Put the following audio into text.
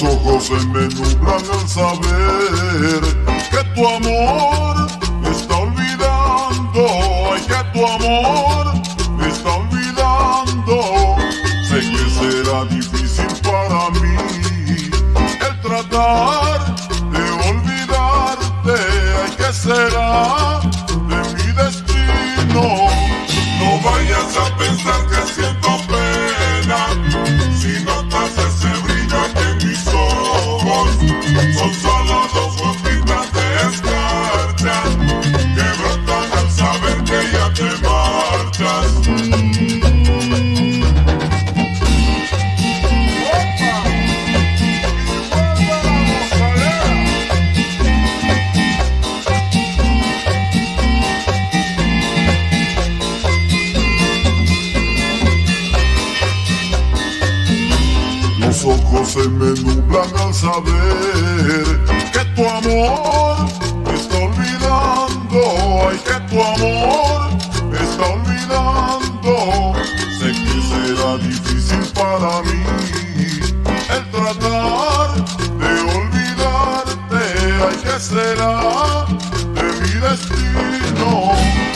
Los ojos se me nublan al saber que tu amor está olvidando, que tu amor está olvidando. Sé que será difícil para mí el tratar de olvidarte, ay que será de mi destino. No vayas a pensar tus ojos se me nublan al saber que tu amor me está olvidando, ay que tu amor me está olvidando. Sé que será difícil para mí el tratar de olvidarte, ay que será de mi destino.